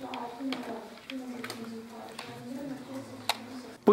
Thank you.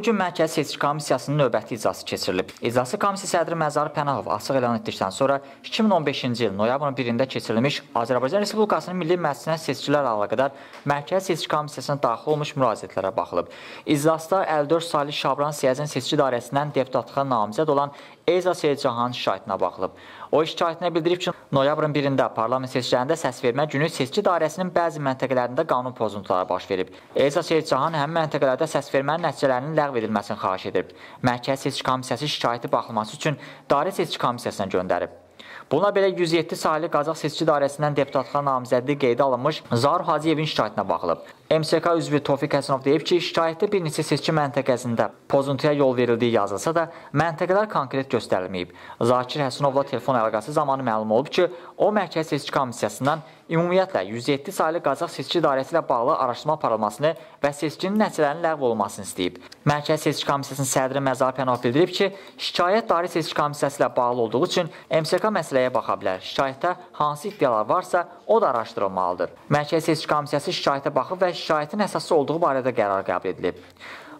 Gün Mərkəzi Seçki Komissiyasının növbəti iclası keçirilib. İclası komissiya sədri Məzar Pənahov açıq elan etdikdən sonra 2015-ci il noyabrın 1-də keçirilmiş Azərbaycan Respublikasının Milli Məclisinə seçkilərlə əlaqədar Mərkəzi Seçki Komissiyasına daxil olmuş müraciətlərə baxılıb. İclasda 54 saylı Şabran Siyəzin seçki dairəsindən deputatlığa namizəd olan Eyza Seyidcahan şikayətinə baxılıb. O şikayətinə bildirib ki, noyabrın 1-də parlament seçkilərində səsvermə günü seçki dairəsinin bəzi məntəqələrində qanun pozuntuları baş verib. Eyza Seyidcahan həmin məntəqələrdə səsvermənin nəticələrinin ləğv edilməsini xahiş edib. Mərkəzi Seçki Komissiyası şikayəti baxılması üçün Dairə Seçki Komissiyasına göndərib. Buna belə 107 saylı Qazax seçki dairəsindən deputatlığa namizədliyi qeydə alınmış Zar Hacıyevin şikayətinə baxılıb. MSK üzvü Tofiq Həsənov deyib ki, şikayətdə bir neçə seçki məntəqəsində pozuntuya yol verildiyi yazılsa da, məntəqələr konkret göstərilməyib. Zakir Həsənovla telefon əlaqəsi zamanı məlum olub ki, o Mərkəzi Seçki Komissiyasından ümumiyyətlə 107 saylı Qazax seçki dairəsi ilə bağlı araşdırma aparılmasını və seçkinin nəticələrinin ləğv olunmasını istəyib. Mərkəzi Seçki Komissiyasının sədri Məzar Pənov bildirib ki, şikayət Dairə Seçki Komissiyası ilə bağlı olduğu üçün MSK məsələyə baxa bilər. Şikayətdə hansı iddialar varsa, o da araşdırılmalıdır. Mərkəzi Seçki Komissiyası şikayətə baxıb və şikayətin əsaslı olduğu barədə qərar qəbul edilib.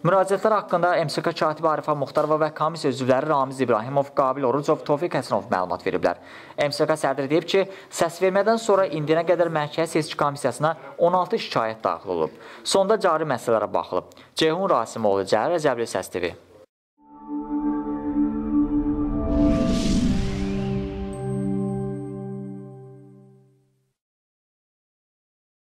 Müraciətlər haqqında MSK katibi Arifə Muxtarova və komissiya üzvləri Ramiz İbrahimov, Qabil Orucov, Tofiq Həsənov məlumat veriblər. MSK sədri deyib ki, səsvermədən sonra indiyənə qədər Mərkəzi Seçki Komissiyasına 16 şikayət daxil olub. Sonda cari məsələlərə baxılıb. Ceyhun Rasimoğlu, Cəhər Rəcəbli Səs TV.